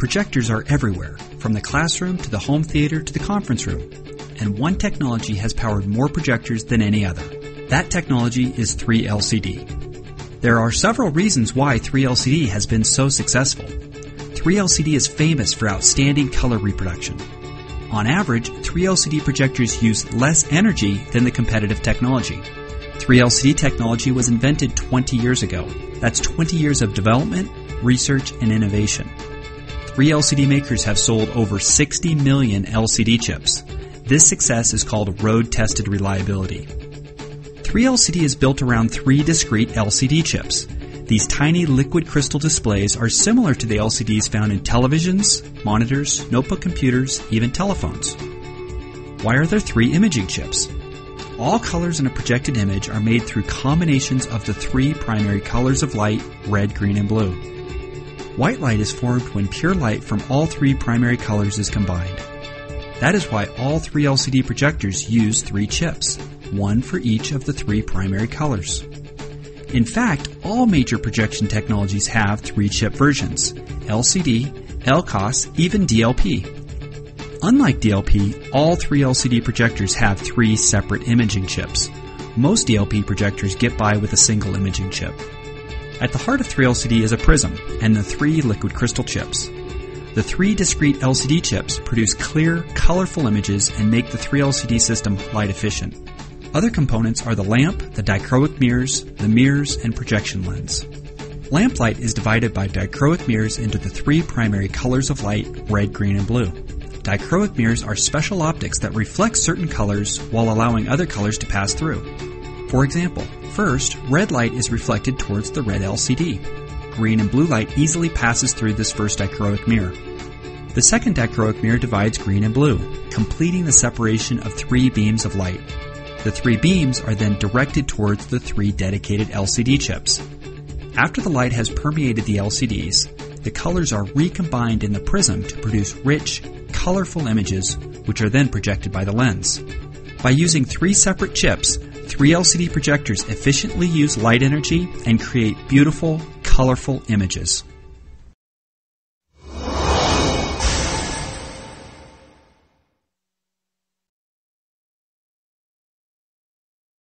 Projectors are everywhere, from the classroom to the home theater to the conference room. And one technology has powered more projectors than any other. That technology is 3LCD. There are several reasons why 3LCD has been so successful. 3LCD is famous for outstanding color reproduction. On average, 3LCD projectors use less energy than the competitive technology. 3LCD technology was invented 20 years ago. That's 20 years of development, research, and innovation. 3LCD makers have sold over 60 million LCD chips. This success is called road tested reliability. 3LCD is built around three discrete LCD chips. These tiny liquid crystal displays are similar to the LCDs found in televisions, monitors, notebook computers, even telephones. Why are there three imaging chips? All colors in a projected image are made through combinations of the three primary colors of light red, green, and blue. White light is formed when pure light from all three primary colors is combined. That is why all three LCD projectors use three chips, one for each of the three primary colors. In fact, all major projection technologies have three chip versions LCD, LCOS, even DLP. Unlike DLP, all three LCD projectors have three separate imaging chips. Most DLP projectors get by with a single imaging chip. At the heart of 3LCD is a prism and the three liquid crystal chips. The three discrete LCD chips produce clear, colorful images and make the 3LCD system light efficient. Other components are the lamp, the dichroic mirrors, the mirrors, and projection lens. Lamplight is divided by dichroic mirrors into the three primary colors of light red, green, and blue. Dichroic mirrors are special optics that reflect certain colors while allowing other colors to pass through. For example, first, red light is reflected towards the red LCD. Green and blue light easily passes through this first dichroic mirror. The second dichroic mirror divides green and blue, completing the separation of three beams of light. The three beams are then directed towards the three dedicated LCD chips. After the light has permeated the LCDs, the colors are recombined in the prism to produce rich, colorful images, which are then projected by the lens. By using three separate chips, three LCD projectors efficiently use light energy and create beautiful, colorful images.